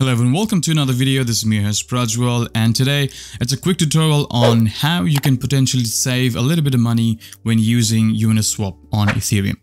Hello everyone, welcome to another video. This is me, host Prajwal, and today it's a quick tutorial on how you can potentially save a little bit of money when using Uniswap on Ethereum.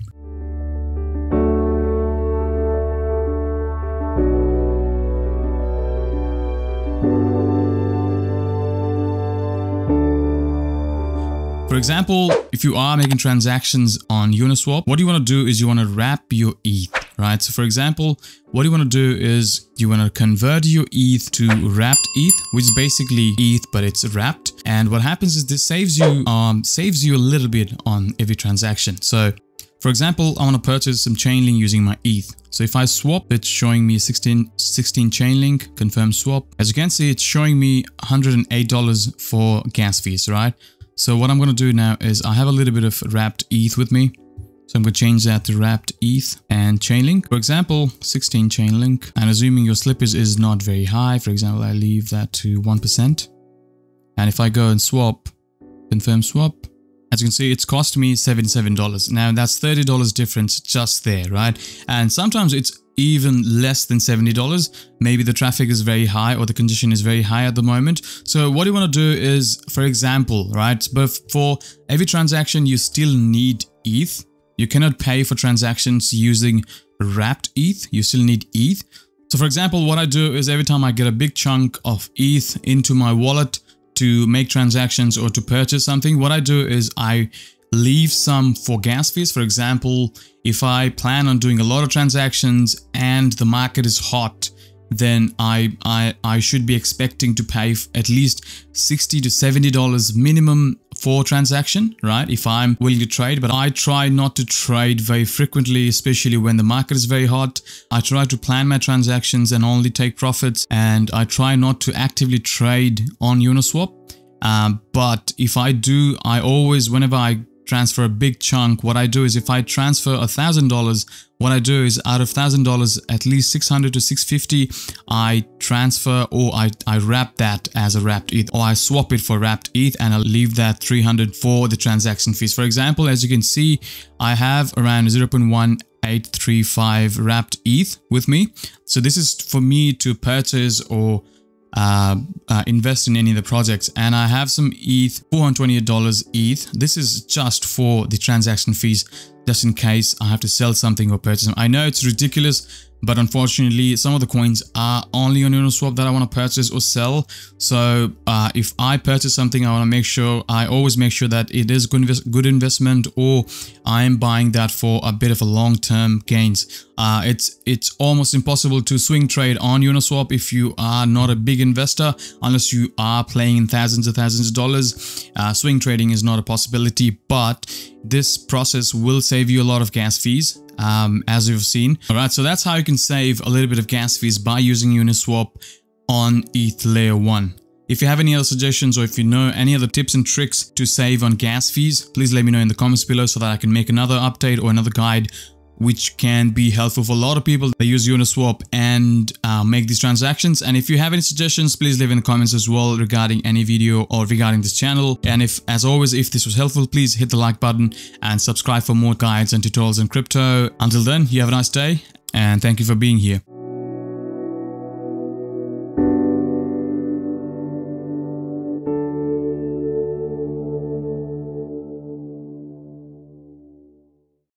For example, if you are making transactions on Uniswap, what you want to do is you want to wrap your ETH, right? So for example, what you want to do is you want to convert your ETH to wrapped ETH, which is basically ETH, but it's wrapped. And what happens is this saves you, um, saves you a little bit on every transaction. So for example, I want to purchase some Chainlink using my ETH. So if I swap, it's showing me 16, 16 Chainlink, confirm swap. As you can see, it's showing me $108 for gas fees, right? So what I'm going to do now is I have a little bit of wrapped ETH with me. So I'm going to change that to wrapped ETH and Chainlink. For example, 16 Chainlink. And assuming your slippage is not very high, for example, I leave that to 1%. And if I go and swap, confirm swap, as you can see, it's cost me $77. Now that's $30 difference just there, right? And sometimes it's even less than $70. Maybe the traffic is very high or the condition is very high at the moment. So what you want to do is, for example, right, but for every transaction, you still need ETH. You cannot pay for transactions using wrapped ETH. You still need ETH. So for example, what I do is every time I get a big chunk of ETH into my wallet to make transactions or to purchase something, what I do is I leave some for gas fees. For example, if I plan on doing a lot of transactions and the market is hot, then I, I, I should be expecting to pay at least 60 to $70 minimum for transaction, right? If I'm willing to trade, but I try not to trade very frequently, especially when the market is very hot. I try to plan my transactions and only take profits and I try not to actively trade on Uniswap. Um, but if I do, I always, whenever I transfer a big chunk, what I do is if I transfer a thousand dollars, what I do is out of thousand dollars, at least 600 to 650, I transfer or I, I wrap that as a wrapped ETH or I swap it for wrapped ETH and I'll leave that 300 for the transaction fees. For example, as you can see, I have around 0.1835 wrapped ETH with me. So this is for me to purchase or uh, uh, invest in any of the projects and I have some ETH, $428 ETH. This is just for the transaction fees, just in case I have to sell something or purchase them. I know it's ridiculous, but unfortunately, some of the coins are only on Uniswap that I want to purchase or sell. So uh, if I purchase something, I want to make sure, I always make sure that it is good, invest good investment or I'm buying that for a bit of a long-term gains. Uh, it's it's almost impossible to swing trade on Uniswap if you are not a big investor, unless you are playing in thousands of thousands of dollars. Uh, swing trading is not a possibility, but this process will save you a lot of gas fees um, as you've seen. All right, so that's how you can save a little bit of gas fees by using Uniswap on ETH Layer 1. If you have any other suggestions or if you know any other tips and tricks to save on gas fees, please let me know in the comments below so that I can make another update or another guide which can be helpful for a lot of people that use Uniswap and uh, make these transactions. And if you have any suggestions, please leave in the comments as well regarding any video or regarding this channel. And if, as always, if this was helpful, please hit the like button and subscribe for more guides and tutorials on crypto. Until then, you have a nice day and thank you for being here.